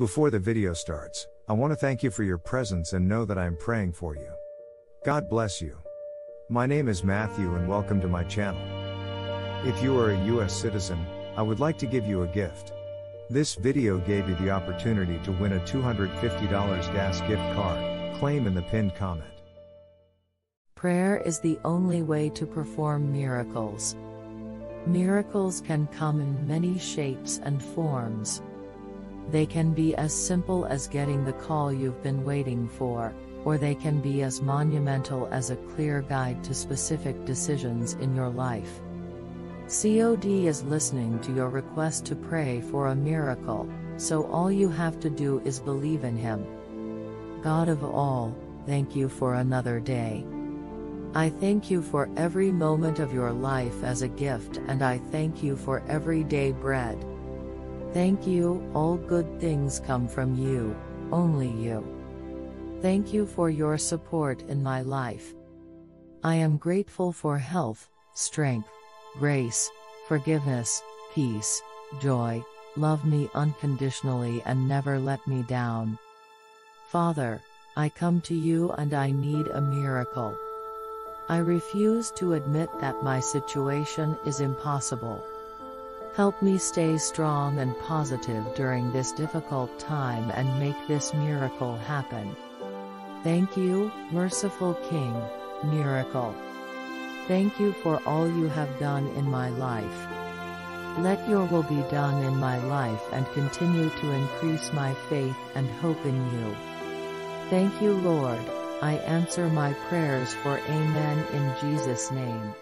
Before the video starts, I want to thank you for your presence and know that I am praying for you. God bless you. My name is Matthew and welcome to my channel. If you are a US citizen, I would like to give you a gift. This video gave you the opportunity to win a $250 gas gift card, claim in the pinned comment. Prayer is the only way to perform miracles. Miracles can come in many shapes and forms. They can be as simple as getting the call you've been waiting for, or they can be as monumental as a clear guide to specific decisions in your life. God is listening to your request to pray for a miracle, so all you have to do is believe in Him. God of all, thank you for another day. I thank you for every moment of your life as a gift and I thank you for everyday bread. Thank you, all good things come from you, only you. Thank you for your support in my life. I am grateful for health, strength, grace, forgiveness, peace, joy, love me unconditionally and never let me down. Father, I come to you and I need a miracle. I refuse to admit that my situation is impossible. Help me stay strong and positive during this difficult time and make this miracle happen. Thank you, merciful King, miracle. Thank you for all you have done in my life. Let your will be done in my life and continue to increase my faith and hope in you. Thank you Lord, I answer my prayers for Amen in Jesus' name.